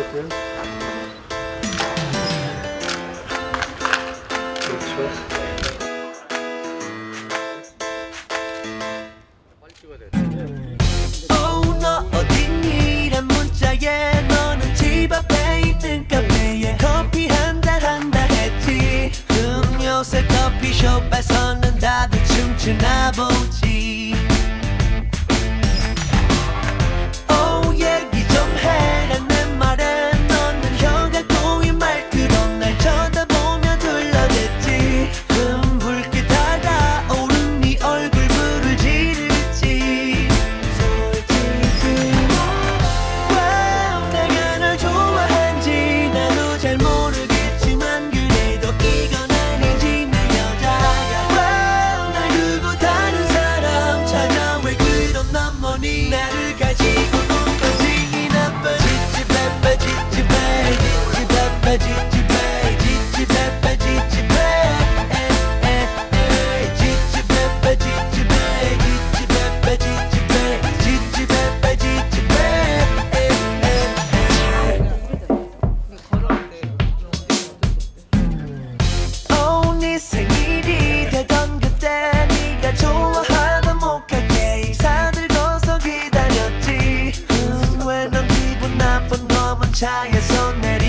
조금 그렇죠. oh, 너 어딨니란 문자에 너는 집 앞에 있는 카페에 커피 한잔 한다 했지. 음 요새 커피숍에서는 다들 춤추나 보지. 나쁜 놈은 차에서 내